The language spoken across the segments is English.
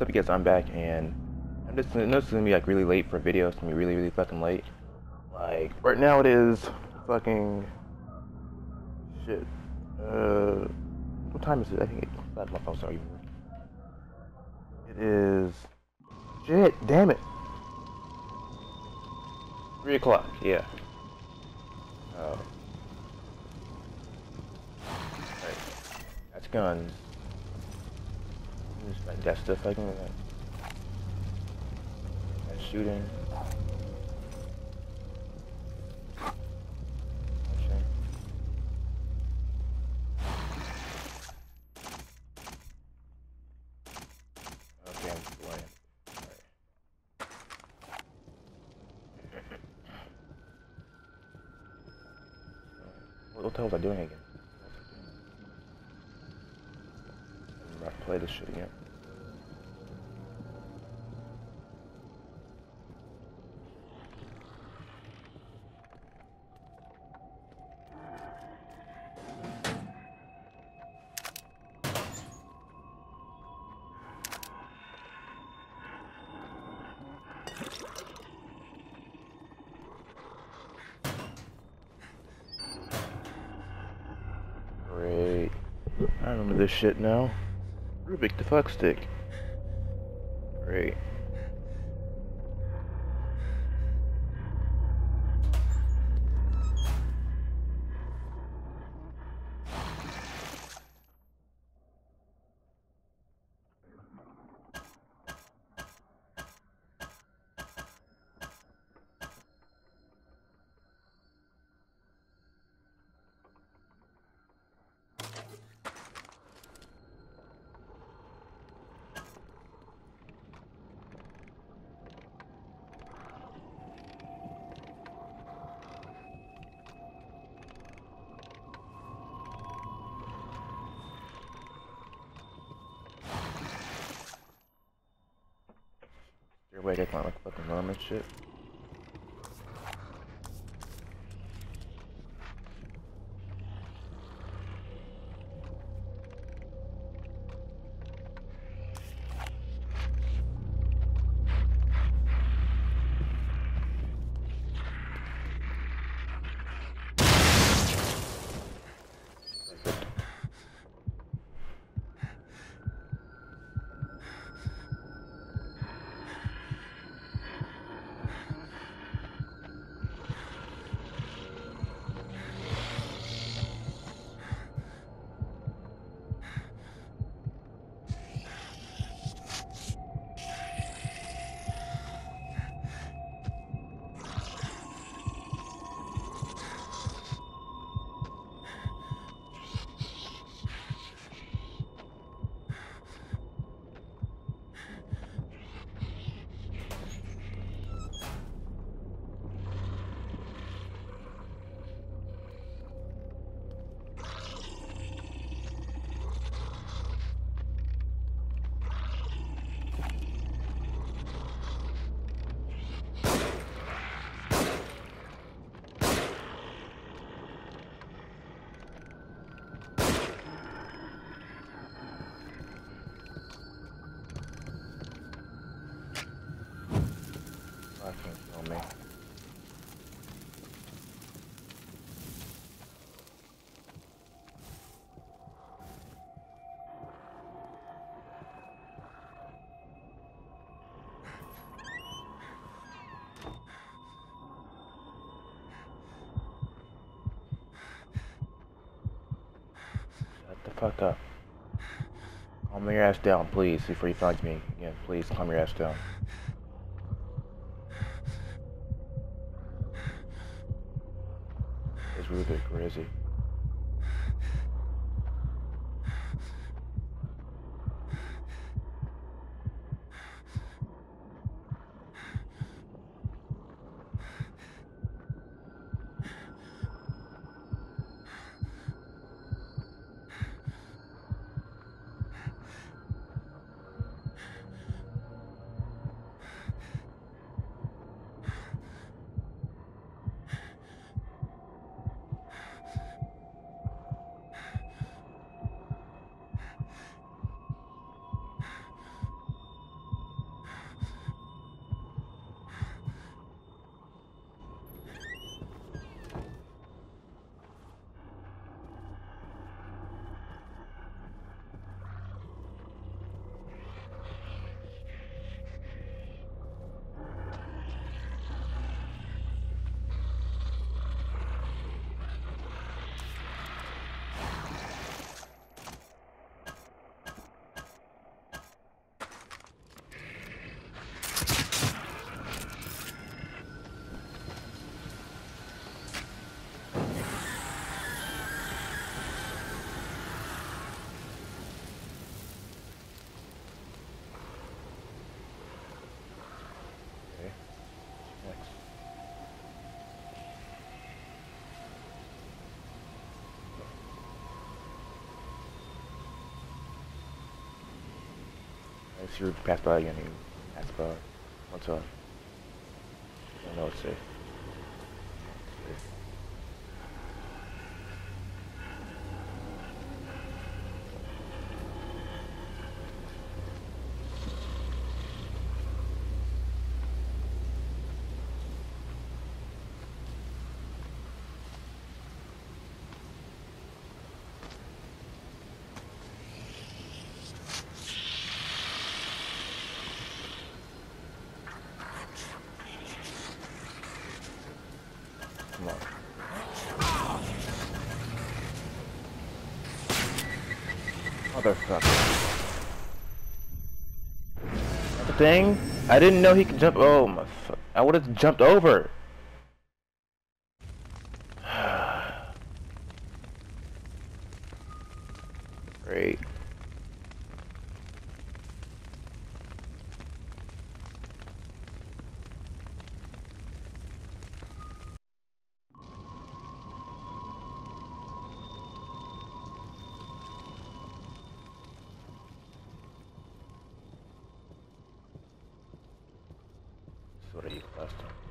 what's up you guys, I'm back and I'm just know this is gonna be like really late for a video, it's gonna be really, really fucking late. Like right now it is fucking shit. Uh what time is it? I think it's five my phone sorry. It is shit, damn it. Three o'clock, yeah. Oh. Right. That's guns. Just like that stuff like that. That shooting. What the hell was I doing again? I'm about to play this shit again. Great. I remember this shit now. Ruvik the fuck stick. Great. Way to climb like fucking norm and shit. Fuck up. Calm your ass down, please, before you find me again. Please, calm your ass down. Is Ruvik, is he? Once you pass by again, you pass by. What's up? I know what to say. Come on. The thing? I didn't know he could jump. Oh my. I would have jumped over. That's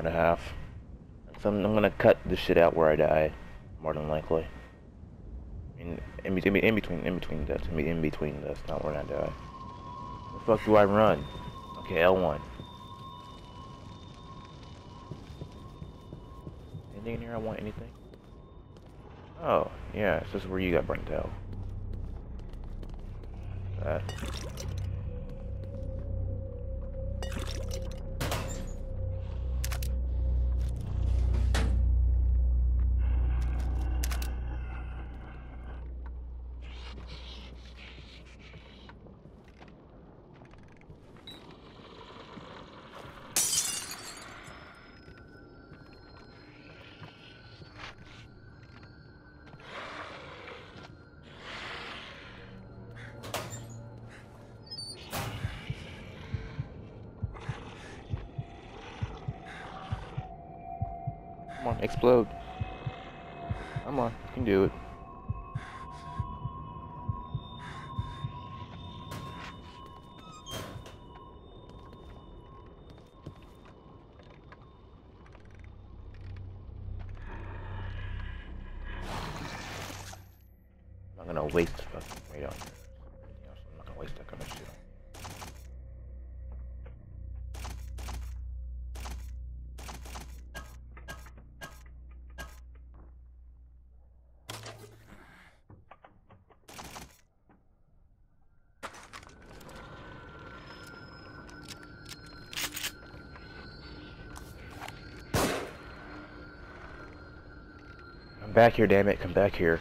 and a half. So I'm, I'm gonna cut this shit out where I die. more than likely. In in, in, in between in between deaths, in, in between deaths, not where I die. The fuck do I run? Okay, L1. Anything in here I want anything? Oh, yeah, this is where you got burnt out. That. Explode. Come on, you can do it. I'm not gonna waste fucking weight. I'm not gonna waste that kind of shit. Come back here, damn it, come back here.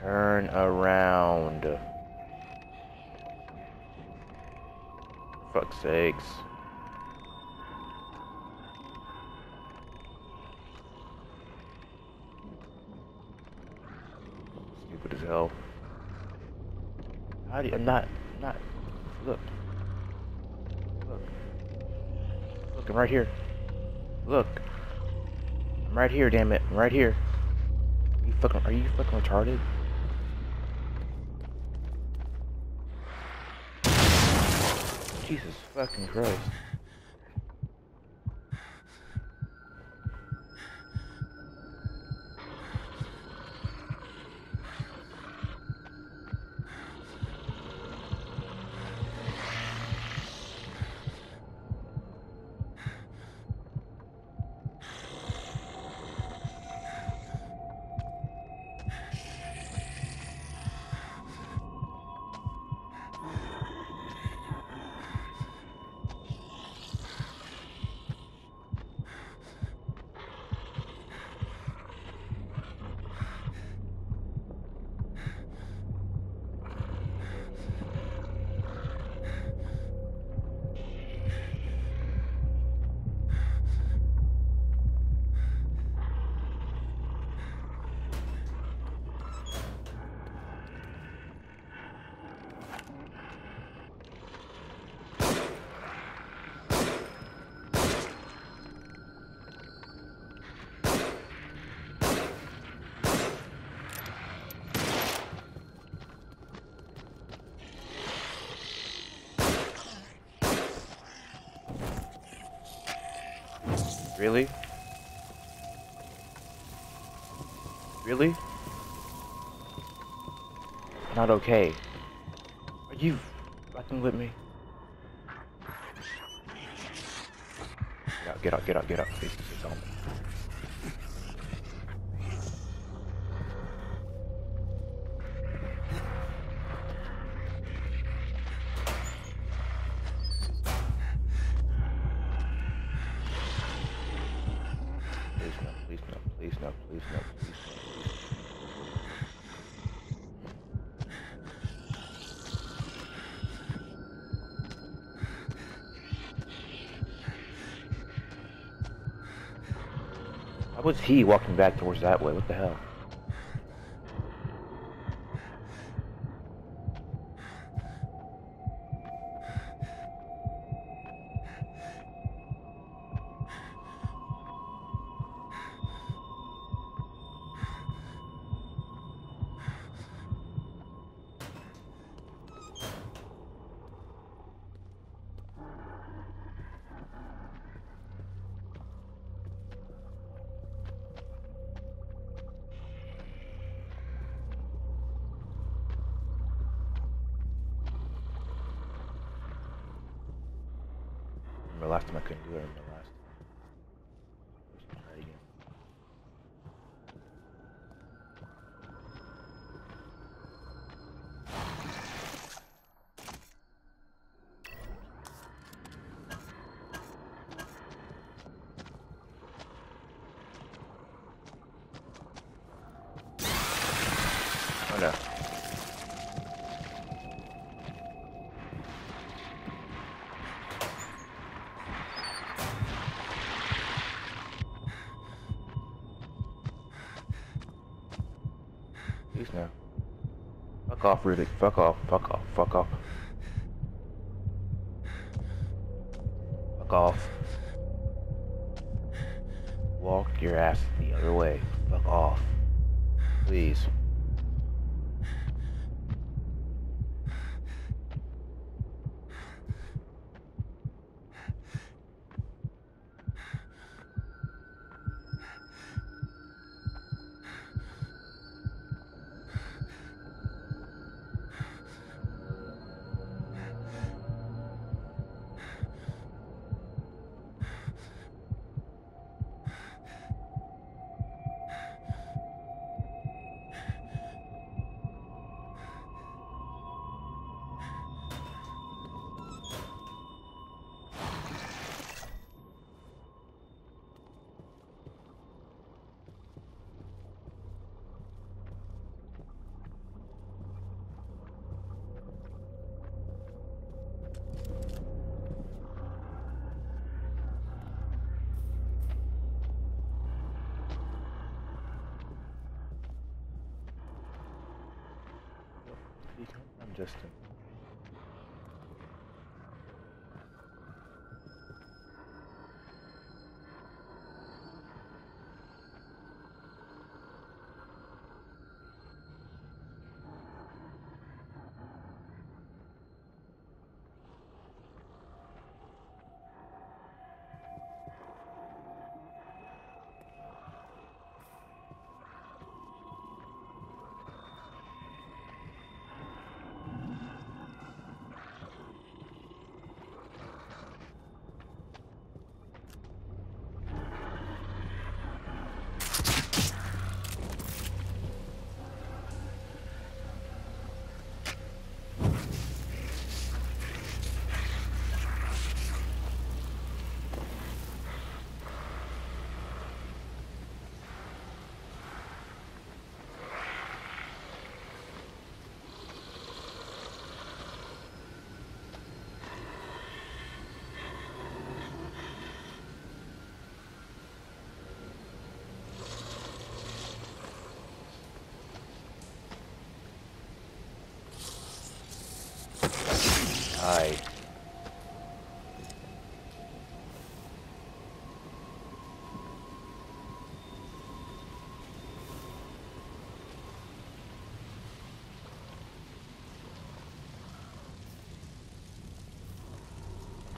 Turn around. Fuck's sakes. Stupid as hell. How do you, I'm not, not. Look. Look, I'm right here. Look. I'm right here, damn it. I'm right here. Are you fucking, are you fucking retarded? Jesus fucking Christ. Really? Really? Not okay. Are you fucking with me? Get out, get out, get out, get out. Please, this is on me. Please was he walking back towards that way? What the hell? Last time I couldn't do it. In the last. Try it again. Oh no. Please no. Fuck off, Riddick. Fuck off. Fuck off. Fuck off. Fuck off. Walk your ass the other way. Fuck off. Please. I'm just.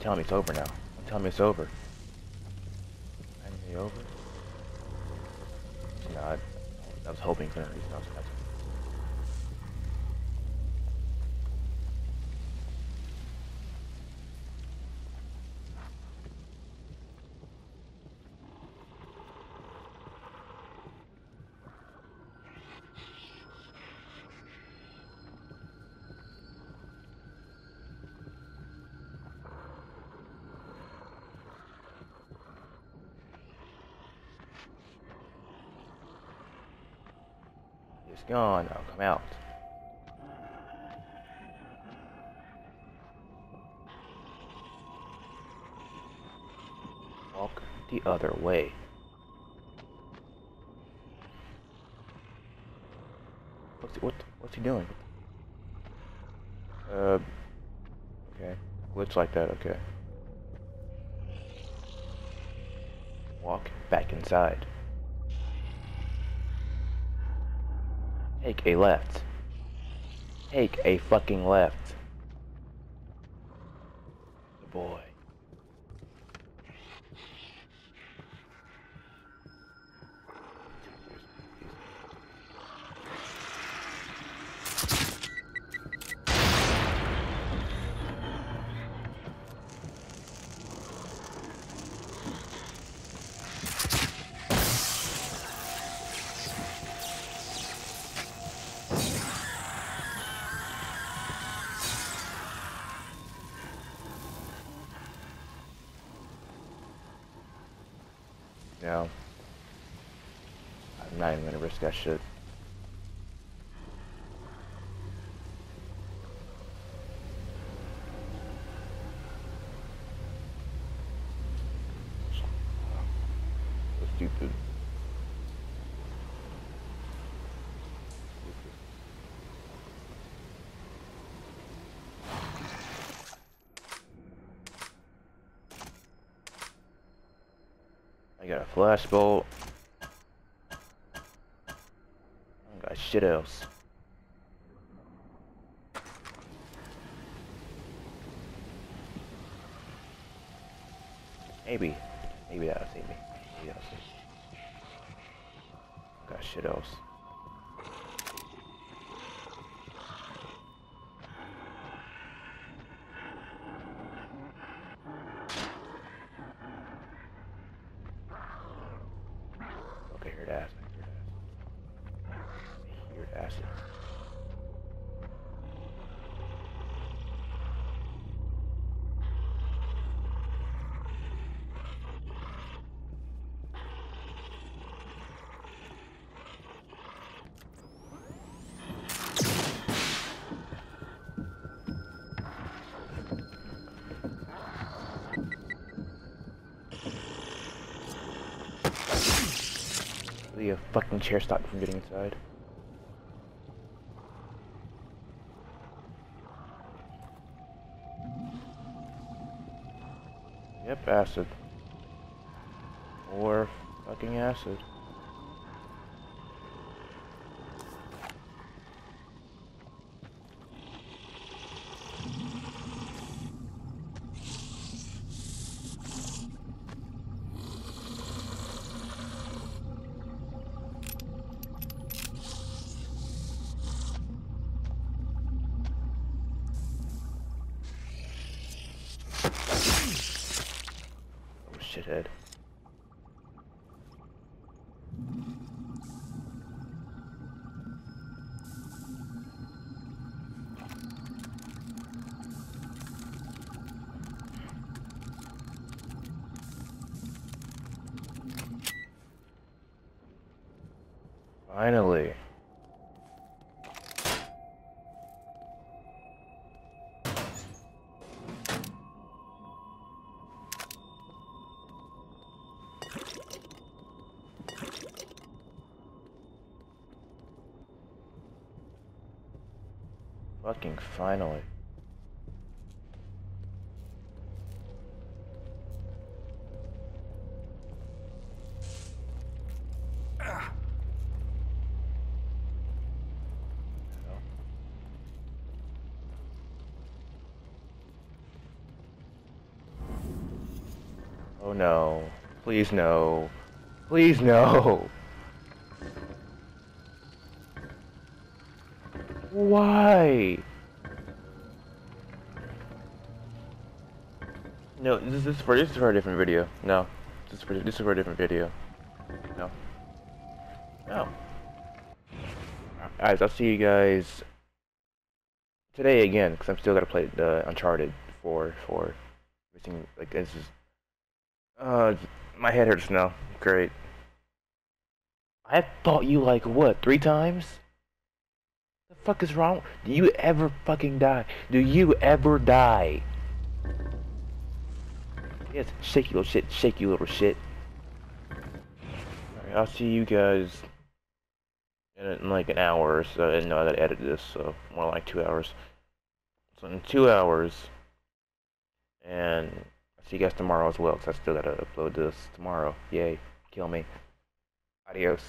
Tell me it's over now. Tell me it's over. Over? It's not. I was hoping for that reason. I was, I was It's gone. Now come out. Walk the other way. What's he, what? What's he doing? Uh. Okay. Glitch like that. Okay. Walk back inside. Take a left. Take a fucking left. No. I'm not even gonna risk that shit. Stupid. Got a flash bolt. Got shit else. Maybe. Maybe that'll save me. Maybe that'll save me. Got shit else. Okay, here it is. Here it The uh, fucking chair stopped from getting inside. Acid. More fucking acid. Shithead. Finally. Fucking finally. Oh no. Please no. Please no. Why? No, this is for this is for a different video. No, this is for this is for a different video. No. No. Guys, I'll see you guys today again because I'm still gonna play the Uncharted 4 for everything. Like this is. Uh, my head hurts now. Great. I thought you like what three times? The fuck is wrong? Do you ever fucking die? Do you ever die? Yes, shaky little shit, shaky little shit. Alright, I'll see you guys in, like an hour or so. I didn't know I gotta edit this, so more like two hours. So in two hours, and I'll see you guys tomorrow as well, because I still gotta upload this tomorrow. Yay, kill me. Adios.